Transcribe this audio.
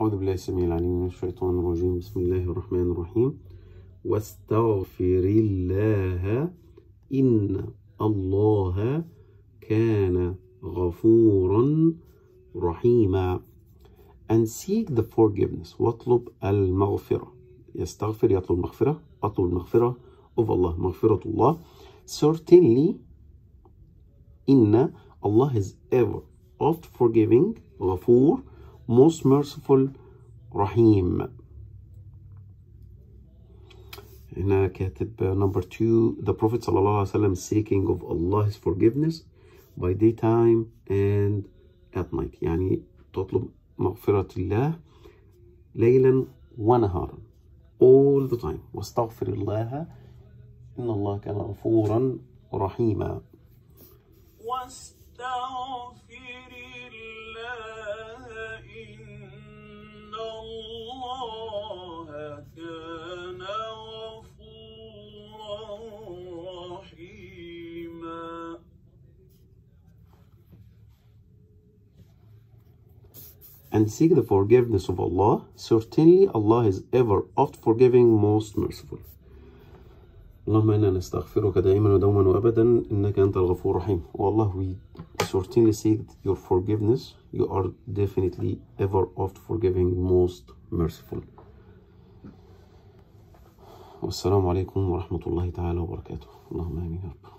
أعوذ بالله السميع العليم من الشيطان الرجيم. بسم الله الرحمن الرحيم. واستغفر الله إن الله كان غفورا رحيما. And seek the forgiveness. واطلب المغفرة. يستغفر يطلب المغفرة أطلب المغفرة of Allah. مغفرة الله. Certainly إن Allah is ever oft forgiving. غفور. Most merciful رحيم هنا كاتب number two the Prophet صلى الله عليه وسلم seeking of Allah's forgiveness by daytime and at night. يعني تطلب مغفرة الله ليلا ونهارا. All the time. واستغفر الله. إن الله كان غفورا رحيما. واستغفر and seek the forgiveness of Allah. Certainly Allah is ever oft forgiving, most merciful. اللهم إنا نستغفرك دائما ودوما وأبدا إنك أنت الغفور الرحيم. والله we certainly seek your forgiveness. You are definitely ever oft forgiving, most merciful. والسلام عليكم ورحمة الله تعالى وبركاته. اللهم آمين يا رب.